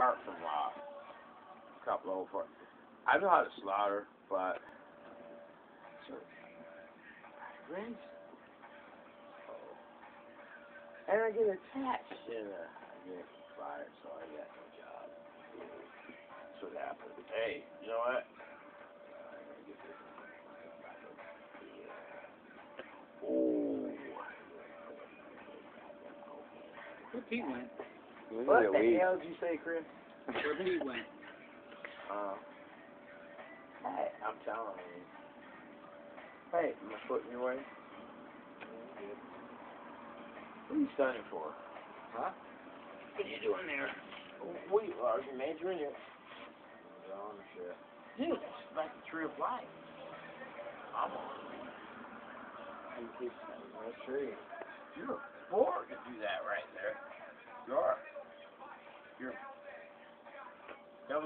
Bart from Rock. A couple old for I know how to slaughter, but so, rings. Oh. And I get attached and uh, I get fired, so I got no job. That's what happened. Hey, you know what? Yeah. Oh. Pete went? What the hell did you say, Chris? Where Pete went? Uh, hey, I'm telling you. Hey, my foot in your way? What are you studying for? Huh? What are you doing there? What are you, are you majoring in? Wrong shit. Dude, that's like the tree of life. I'm on. That's true. You're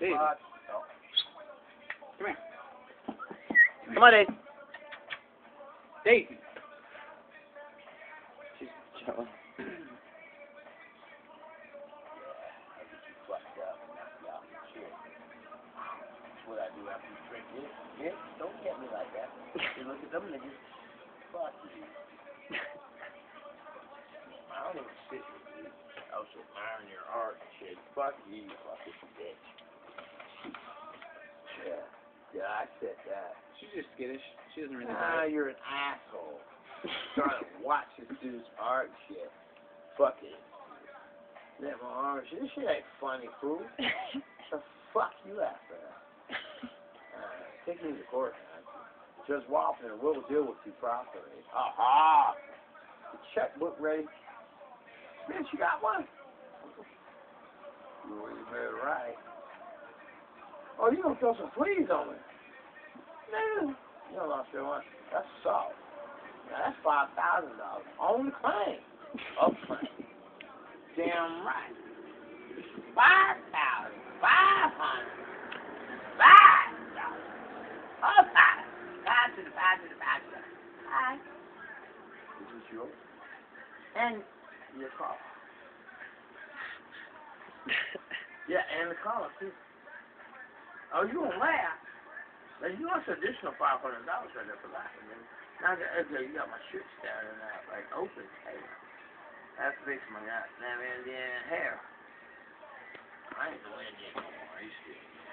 Dave, Fuck. come here. Come on, Dave. Dave. She's chilling. what I do after you drink it. Yeah, don't get me like that. You look at them niggas. Fuck you. I don't even sit with you. I was admiring your art and shit. Fuck you, you fucking bitch. Yeah. Yeah, I said that. She's just skittish. She doesn't really Ah, you're an asshole. Trying to watch this dude's art shit. Fuck it. Yeah, my arm shit. This shit ain't funny, fool. the fuck you after that? Uh, take me to court, man. Judge Walton will deal with you properly. Aha! The checkbook ready? Bitch, you got one? You very right. Oh, you gonna throw some fleas on me? Man, you don't lost your one. That's assault. Now that's five thousand dollars on the claim. Up claim. Damn right. Five thousand. Five hundred. Five thousand. Up high. Five to the five to the five to the five. This yours. And your car. yeah, and the collar too. Oh, you gonna laugh? Now you want an additional five hundred dollars right there for laughing, man. Now okay, you got my shirt in that like open tape. That's fix my goddamn Indian hair. I ain't doing it.